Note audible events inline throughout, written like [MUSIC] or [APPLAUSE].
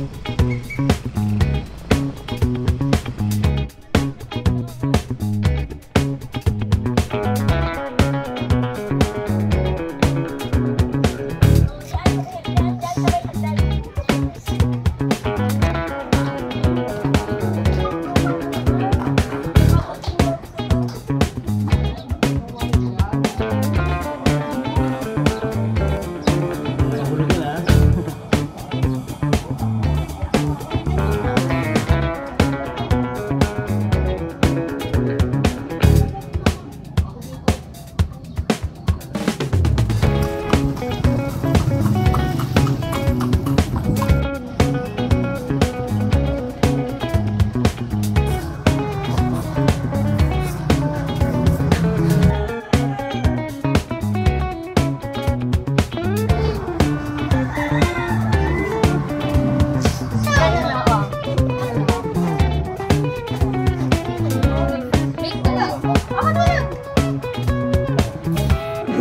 Thank you.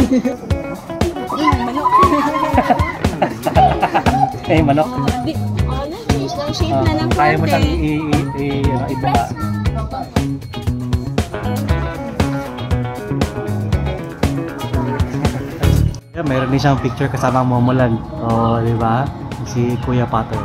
[LAUGHS] Eh, manok. Shape Ah, na ng kaya mo siyang konti. i- i- i- ano, ibaba. Yeah, Meron din siyang picture kasama ang Momoland. Oh, di ba? Si Kuya Pato.